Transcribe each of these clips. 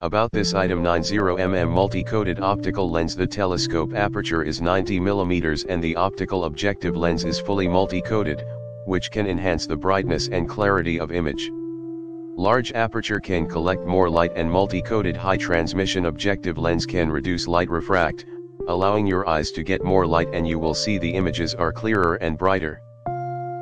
About this item 90mm multi-coated optical lens the telescope aperture is 90mm and the optical objective lens is fully multi-coated, which can enhance the brightness and clarity of image. Large aperture can collect more light and multi-coated high transmission objective lens can reduce light refract, allowing your eyes to get more light and you will see the images are clearer and brighter.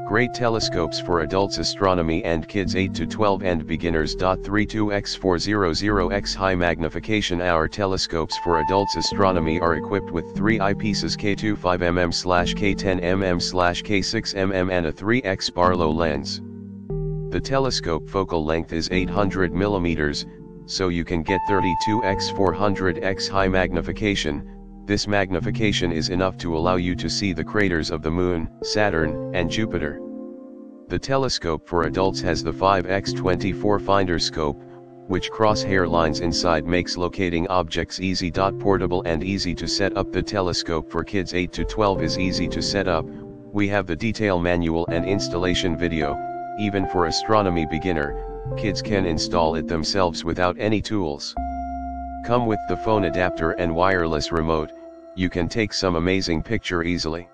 Great telescopes for adults astronomy and kids 8 to 12 and beginners. 32x400x high magnification Our telescopes for adults astronomy are equipped with three eyepieces K25mm slash K10mm slash K6mm and a 3x Barlow lens. The telescope focal length is 800 mm, so you can get 32x 400x high magnification, this magnification is enough to allow you to see the craters of the Moon, Saturn, and Jupiter. The telescope for adults has the 5x24 finder scope, which crosshair lines inside makes locating objects easy. Portable and easy to set up The telescope for kids 8 to 12 is easy to set up, we have the detail manual and installation video, even for astronomy beginner, kids can install it themselves without any tools. Come with the phone adapter and wireless remote, you can take some amazing picture easily.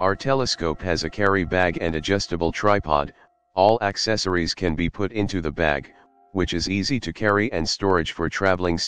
Our telescope has a carry bag and adjustable tripod, all accessories can be put into the bag, which is easy to carry and storage for traveling